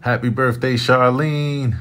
Happy birthday, Charlene.